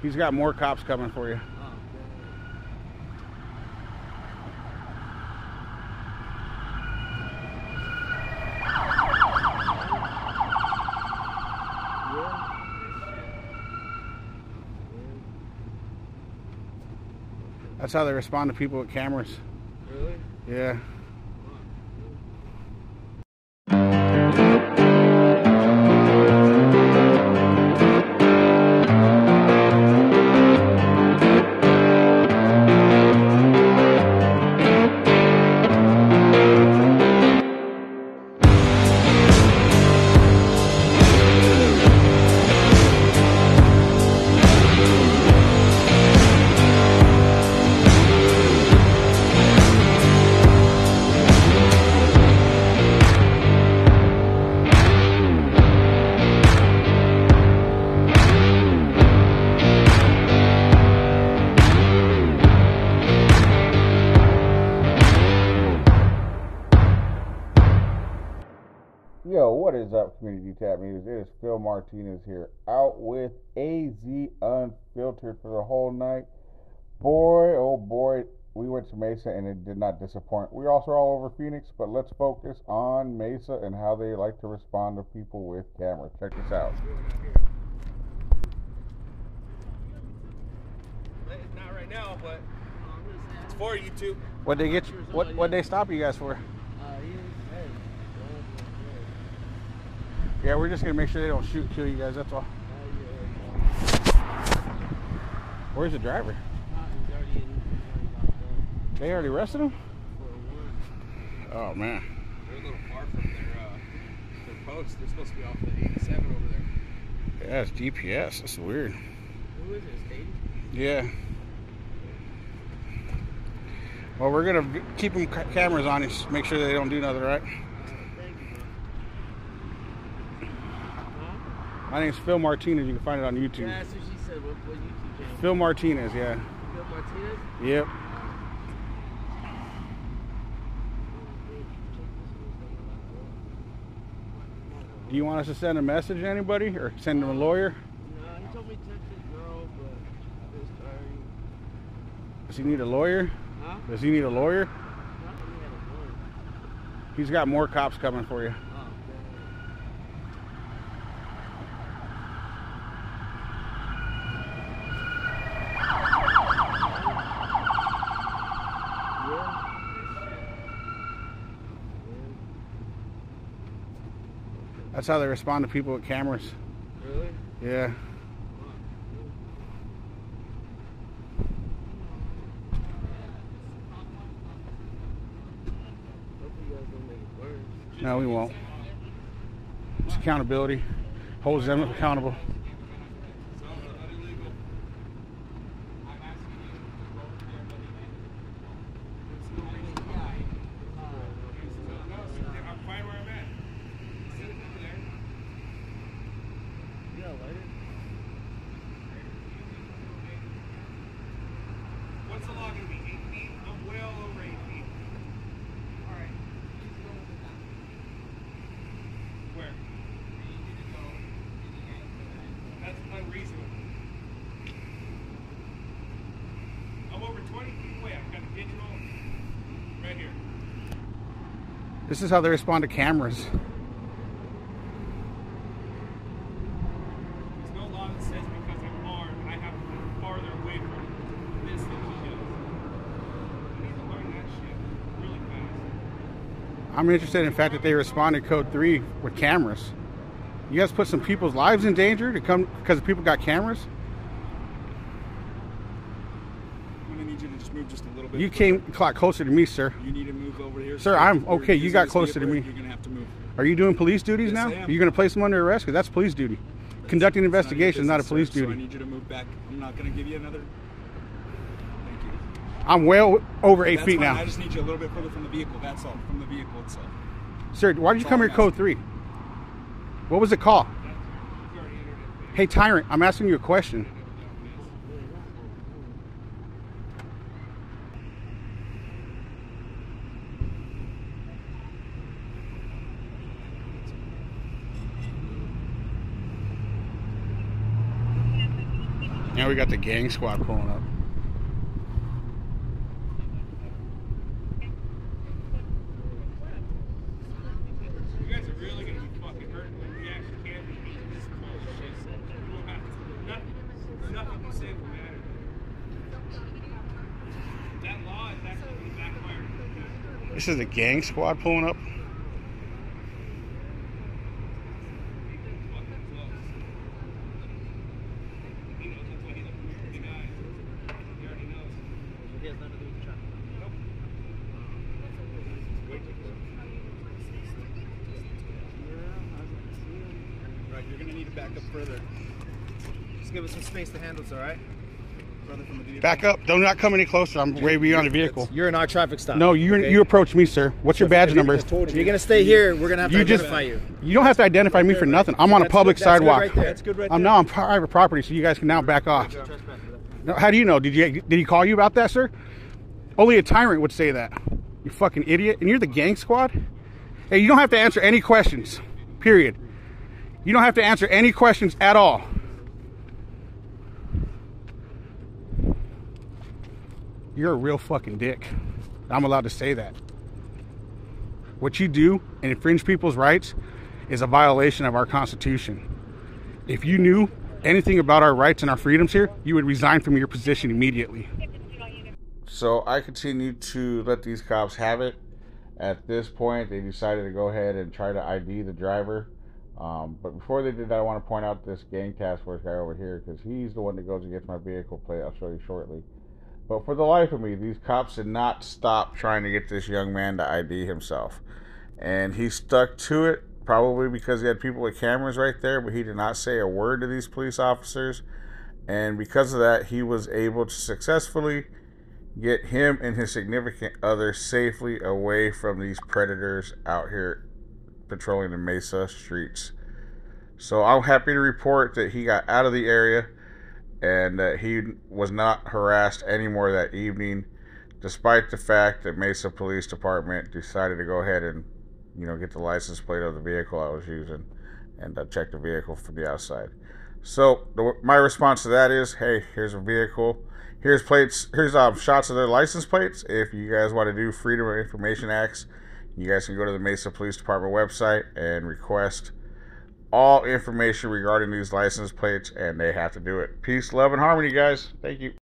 He's got more cops coming for you. That's how they respond to people with cameras. Really? Yeah. Community Tap News? It is Phil Martinez here, out with AZ Unfiltered for the whole night. Boy, oh boy, we went to Mesa and it did not disappoint. We also are also all over Phoenix, but let's focus on Mesa and how they like to respond to people with cameras. Check this out. Not right now, but oh, it's for YouTube. What they get? You, what what they stop you guys for? Yeah, we're just gonna make sure they don't shoot and kill you guys. That's all. Where's the driver? They already arrested him. Oh man. They're a little far from their uh, their post. They're supposed to be off the 87 over there. Yeah, it's GPS. That's weird. Who is this? Hayden? Yeah. Well, we're gonna keep them ca- cameras on and make sure they don't do nothing, right? Thank you, bro. Huh? My name's Phil Martinez. You can find it on YouTube. Yeah, that's what she said. What, what YouTube channel? Phil Martinez. Yeah. Phil Martinez? Yep. Do you want us to send a message to anybody or send them a lawyer? No, he told me to text his girl, but it's tiring. Does he need a lawyer? Huh? Does he need a lawyer? That he a gun. He's got more cops coming for you. Oh, damn. Yeah. That's how they respond to people with cameras. Really? Yeah. Hopefully you guys don't make it worse. No, we won't. It's accountability. Holds them accountable. You got a lighter? What's the log gonna be? Eight feet? I'm well over eight feet. Alright. Where? That's unreasonable. I'm over 20 feet away. I've got a digital right here. This is how they respond to cameras. There's no law that says because I'm armed, I have farther away from this than he does. I need to learn that shit really fast. I'm interested in the fact that they responded code three with cameras. You guys put some people's lives in danger to come because people got cameras. I'm gonna need you to just move just a little bit. You came a lot closer to me, sir. You need to move over here. Sir, I'm okay, you got closer to me. You're gonna have to move. Are you doing police duties Yes, now? I am. Are you going to place them under arrest? 'Cause that's police duty. Conducting It's not your investigation is not a police sir, So I need you to move back. I'm not gonna give you another. Thank you. I'm well over eight That's feet fine. now. I just need you a little bit further from the vehicle. That's all. From the vehicle itself. Sir, why did you come here code three? What was the call? He's already entered it. Hey, Tyrant, I'm asking you a question. Now we got the gang squad pulling up. This is are gang squad pulling fucking hurt when we actually can do this bullshit. You don't have to. Nothing, nothing you say will matter. That law is actually gonna backfire. This is the gang squad pulling up. Fucking close. He knows that's why he's a pretty guy. He already knows. He has nothing to do with the traffic. Nope. Wait till Right, you're gonna need to back up further. Just give us some space to handle this, all right? Further from the vehicle. Back up. Do not not come any closer. I'm way beyond the vehicle. You're in our traffic stop. No, you okay? you approach me, sir. What's your badge number? If you're gonna stay here, we're gonna have to You just identify you. you don't have to identify me for nothing. I'm on a That's public good- that's good sidewalk. right there. That's good right I'm there. now on private property, so you guys can now back off. No, how do you know? Did you did he call you about that, sir? Only a tyrant would say that. You fucking idiot. And you're the gang squad? Hey, you don't have to answer any questions. Period. You don't have to answer any questions at all. You're a real fucking dick. I'm allowed to say that. What you do and infringe people's rights is a violation of our Constitution. If you knew anything about our rights and our freedoms here, you would resign from your position immediately. So I continued to let these cops have it. At this point, they decided to go ahead and try to ID the driver. Um, but before they did that, I want to point out this gang task force guy over here because he's the one that goes and gets my vehicle plate. I'll show you shortly. But for the life of me, these cops did not stop trying to get this young man to ID himself. And he stuck to it, probably because he had people with cameras right there, but he did not say a word to these police officers. And because of that, he was able to successfully get him and his significant other safely away from these predators out here patrolling the Mesa streets. So I'm happy to report that he got out of the area and that he was not harassed anymore that evening, despite the fact that Mesa Police Department decided to go ahead and, you know, get the license plate of the vehicle I was using and uh, check the vehicle from the outside. So the, my response to that is, hey, here's a vehicle. Here's plates. Here's um, shots of their license plates. If you guys want to do Freedom of Information Acts, you guys can go to the Mesa Police Department website and request all information regarding these license plates, and they have to do it. Peace, love, and harmony, guys. Thank you.